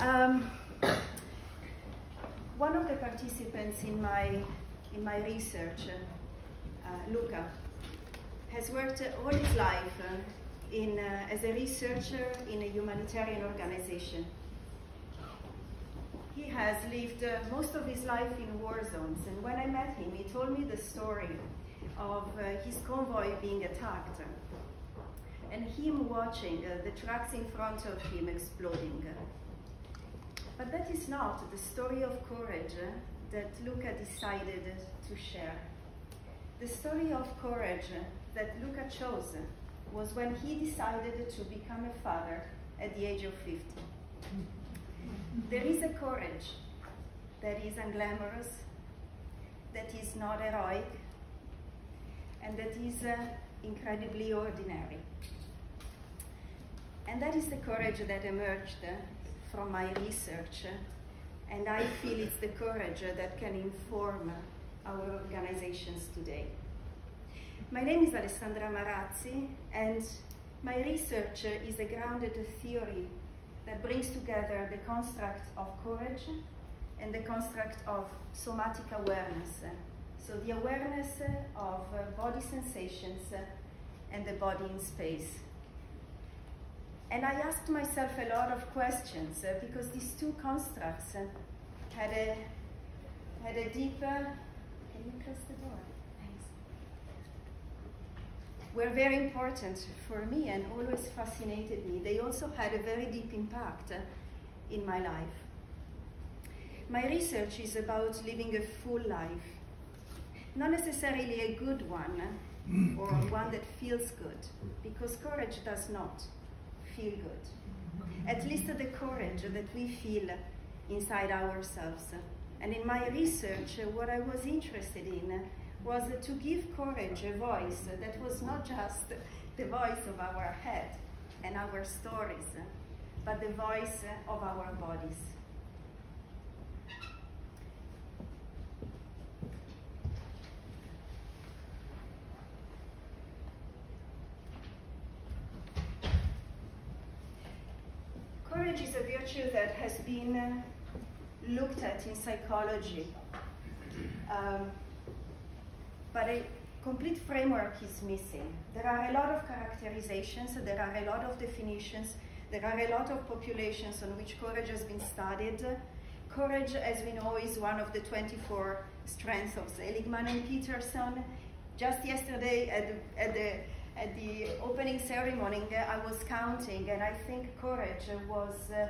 Um, one of the participants in my, in my research, uh, Luca, has worked all his life uh, in, uh, as a researcher in a humanitarian organization. He has lived uh, most of his life in war zones, and when I met him, he told me the story of uh, his convoy being attacked and him watching uh, the trucks in front of him exploding. But that is not the story of courage that Luca decided to share. The story of courage that Luca chose was when he decided to become a father at the age of 50. There is a courage that is unglamorous, that is not heroic, and that is uh, incredibly ordinary. And that is the courage that emerged uh, from my research, and I feel it's the courage that can inform our organizations today. My name is Alessandra Marazzi, and my research is a grounded theory that brings together the construct of courage and the construct of somatic awareness. So the awareness of body sensations and the body in space. And I asked myself a lot of questions uh, because these two constructs uh, had a had a deeper. Can you close the door? Thanks. Were very important for me and always fascinated me. They also had a very deep impact uh, in my life. My research is about living a full life, not necessarily a good one uh, or one that feels good, because courage does not feel good. At least the courage that we feel inside ourselves. And in my research, uh, what I was interested in was to give courage a voice that was not just the voice of our head and our stories, but the voice of our bodies. Courage is a virtue that has been uh, looked at in psychology, um, but a complete framework is missing. There are a lot of characterizations, there are a lot of definitions, there are a lot of populations on which courage has been studied. Courage, as we know, is one of the 24 strengths of Seligman and Peterson. Just yesterday at the, at the at the opening ceremony, I was counting, and I think courage was uh,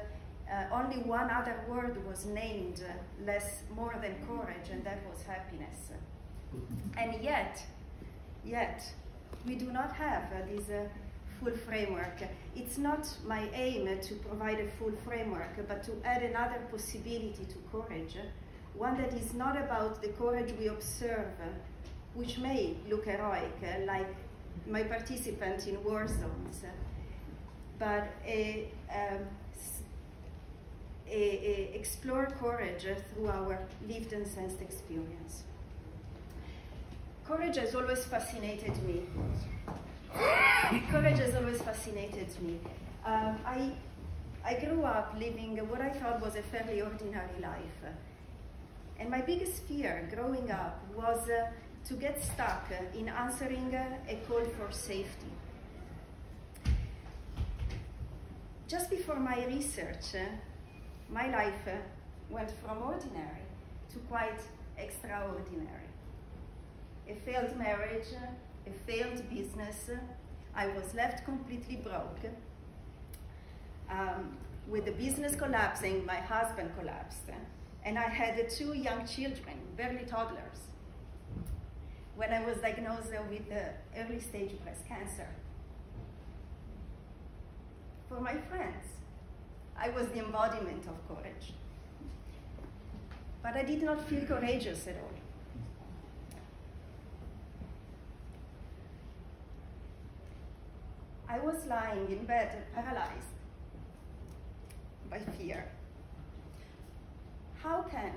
uh, only one other word was named, uh, less more than courage, and that was happiness. And yet, yet, we do not have this full framework. It's not my aim to provide a full framework, but to add another possibility to courage, one that is not about the courage we observe, which may look heroic, like my participant in war zones, but a, um, a, a explore courage through our lived and sensed experience. Courage has always fascinated me. courage has always fascinated me. Um, I, I grew up living what I thought was a fairly ordinary life. And my biggest fear growing up was uh, to get stuck in answering a call for safety. Just before my research, my life went from ordinary to quite extraordinary. A failed marriage, a failed business, I was left completely broke. Um, with the business collapsing, my husband collapsed, and I had two young children, barely toddlers when I was diagnosed with early stage breast cancer. For my friends, I was the embodiment of courage. But I did not feel courageous at all. I was lying in bed, paralyzed by fear. How can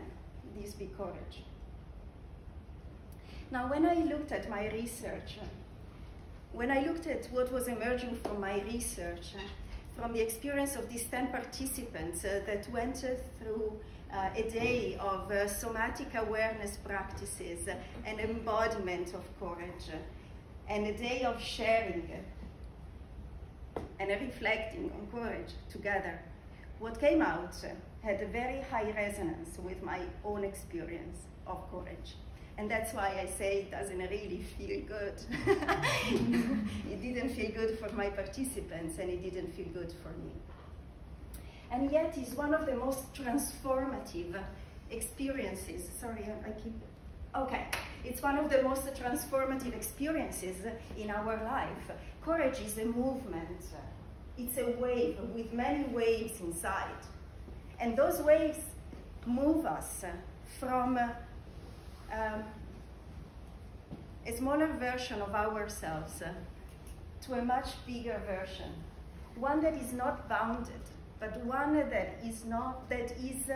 this be courage? Now, when I looked at my research, when I looked at what was emerging from my research, from the experience of these 10 participants uh, that went through uh, a day of uh, somatic awareness practices and embodiment of courage, and a day of sharing and reflecting on courage together. What came out had a very high resonance with my own experience of courage. And that's why I say it doesn't really feel good. it didn't feel good for my participants and it didn't feel good for me. And yet it's one of the most transformative experiences. Sorry, I keep, okay. It's one of the most transformative experiences in our life. Courage is a movement. It's a wave with many waves inside. And those waves move us from um, a smaller version of ourselves to a much bigger version. One that is not bounded, but one that is not, that is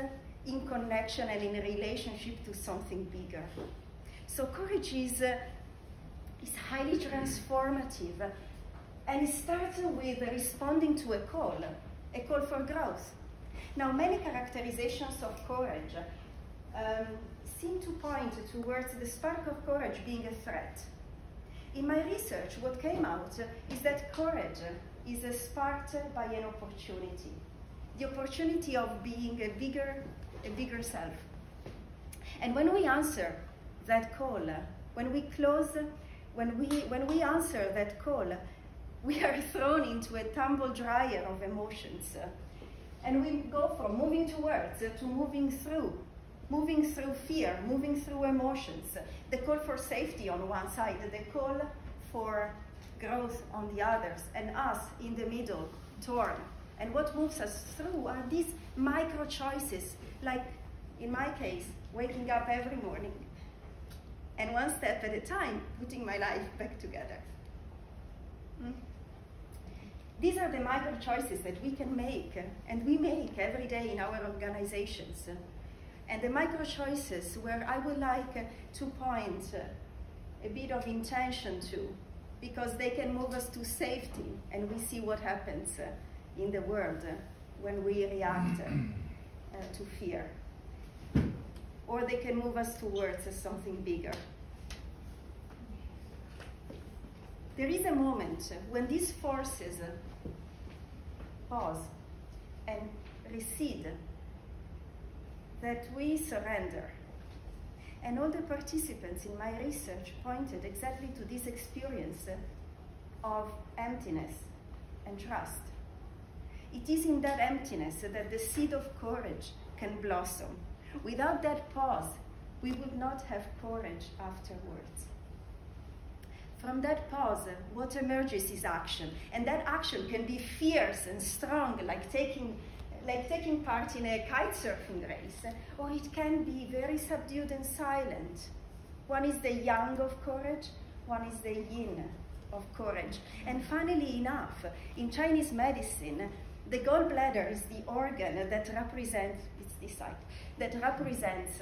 in connection and in relationship to something bigger. So courage is, uh, is highly transformative and it starts with responding to a call, a call for growth. Now, many characterizations of courage um, seem to point towards the spark of courage being a threat. In my research, what came out is that courage is sparked by an opportunity, the opportunity of being a bigger, a bigger self. And when we answer that call, when we close, when we, when we answer that call, we are thrown into a tumble dryer of emotions. And we go from moving towards to moving through, moving through fear, moving through emotions. The call for safety on one side, the call for growth on the others, and us in the middle, torn. And what moves us through are these micro choices, like in my case, waking up every morning, and one step at a time, putting my life back together. Mm. These are the micro choices that we can make, and we make every day in our organizations. And the micro choices where I would like uh, to point uh, a bit of intention to, because they can move us to safety, and we see what happens uh, in the world when we react uh, to fear. Or they can move us towards something bigger. There is a moment when these forces pause and recede, that we surrender. And all the participants in my research pointed exactly to this experience of emptiness and trust. It is in that emptiness that the seed of courage can blossom. Without that pause, we would not have courage afterwards. From that pause, what emerges is action. And that action can be fierce and strong, like taking, like taking part in a kite surfing race, or it can be very subdued and silent. One is the yang of courage, one is the yin of courage. And funnily enough, in Chinese medicine, the gallbladder is the organ that represents, it's this side, that represents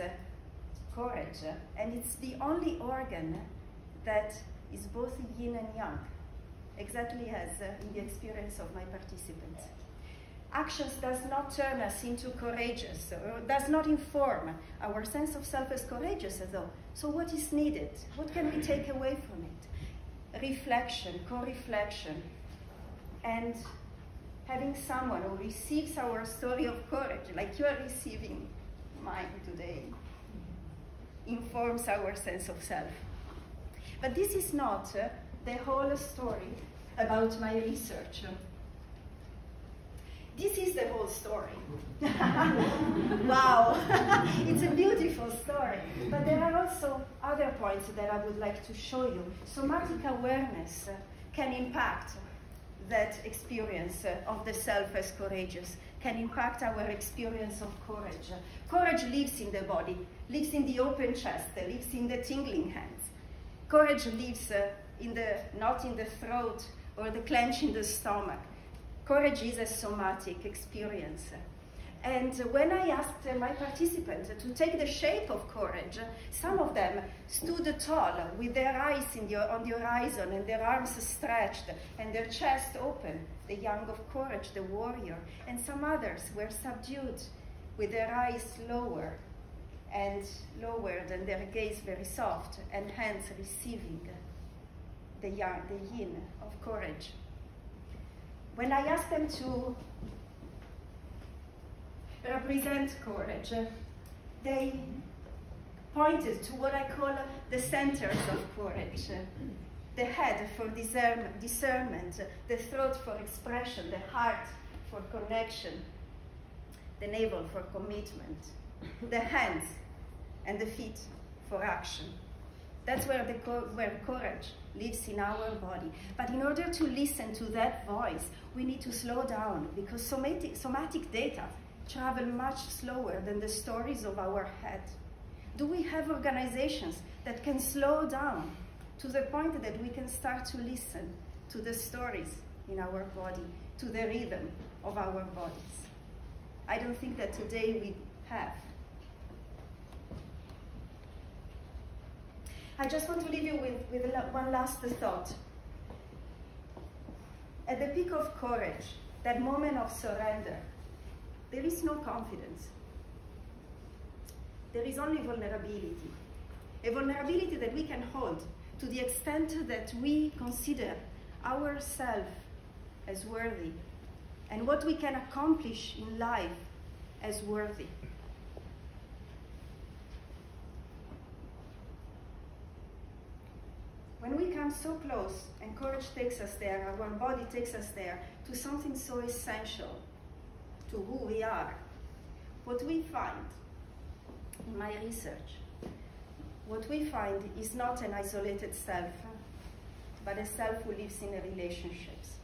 courage, and it's the only organ that is both yin and yang, exactly as uh, in the experience of my participants. Actions does not turn us into courageous, or does not inform our sense of self as courageous as though. So what is needed? What can we take away from it? Reflection, co-reflection, and having someone who receives our story of courage, like you are receiving mine today, informs our sense of self. But this is not uh, the whole story about my research. This is the whole story. wow, it's a beautiful story. But there are also other points that I would like to show you. Somatic awareness can impact that experience of the self as courageous, can impact our experience of courage. Courage lives in the body, lives in the open chest, lives in the tingling hands. Courage lives uh, in the, not in the throat or the clench in the stomach. Courage is a somatic experience. And when I asked my participants to take the shape of courage, some of them stood tall with their eyes the, on the horizon and their arms stretched and their chest open, the yang of courage, the warrior. And some others were subdued with their eyes lower and lowered and their gaze very soft and hands receiving the, the yin of courage. When I asked them to represent courage. They pointed to what I call the centers of courage. The head for discernment, the throat for expression, the heart for connection, the navel for commitment, the hands and the feet for action. That's where, the where courage lives in our body. But in order to listen to that voice, we need to slow down because somatic, somatic data travel much slower than the stories of our head? Do we have organizations that can slow down to the point that we can start to listen to the stories in our body, to the rhythm of our bodies? I don't think that today we have. I just want to leave you with, with one last thought. At the peak of courage, that moment of surrender, there is no confidence. There is only vulnerability. A vulnerability that we can hold to the extent that we consider ourselves as worthy and what we can accomplish in life as worthy. When we come so close and courage takes us there, our body takes us there, to something so essential to who we are. What we find in my research, what we find is not an isolated self, but a self who lives in relationships,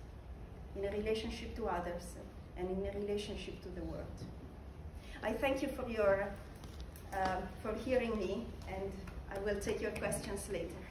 in a relationship to others, and in a relationship to the world. I thank you for your uh, for hearing me, and I will take your questions later.